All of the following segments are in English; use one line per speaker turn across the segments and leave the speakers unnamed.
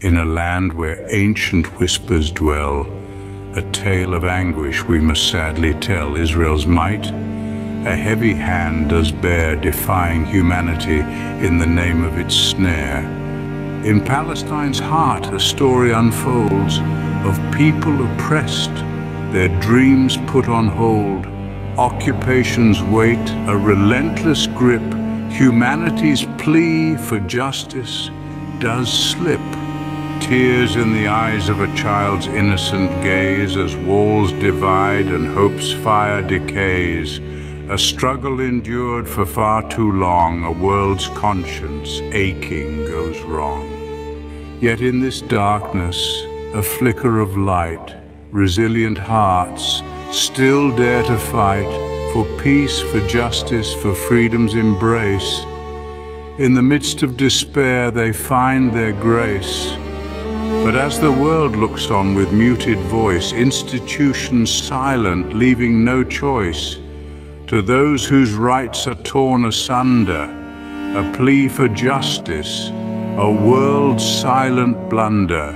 in a land where ancient whispers dwell, a tale of anguish we must sadly tell. Israel's might, a heavy hand does bear, defying humanity in the name of its snare. In Palestine's heart a story unfolds of people oppressed, their dreams put on hold, occupation's weight, a relentless grip, humanity's plea for justice does slip. Tears in the eyes of a child's innocent gaze as walls divide and hope's fire decays. A struggle endured for far too long, a world's conscience aching goes wrong. Yet in this darkness, a flicker of light, resilient hearts still dare to fight for peace, for justice, for freedom's embrace. In the midst of despair, they find their grace. But as the world looks on with muted voice, institutions silent, leaving no choice, to those whose rights are torn asunder, a plea for justice, a world's silent blunder.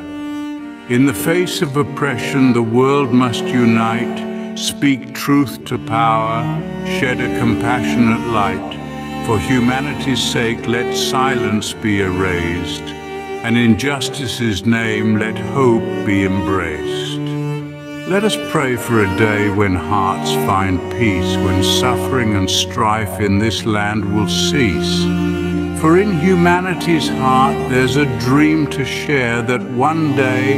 In the face of oppression, the world must unite, speak truth to power, shed a compassionate light. For humanity's sake, let silence be erased and in justice's name let hope be embraced. Let us pray for a day when hearts find peace, when suffering and strife in this land will cease. For in humanity's heart there's a dream to share that one day,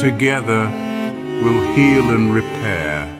together, we'll heal and repair.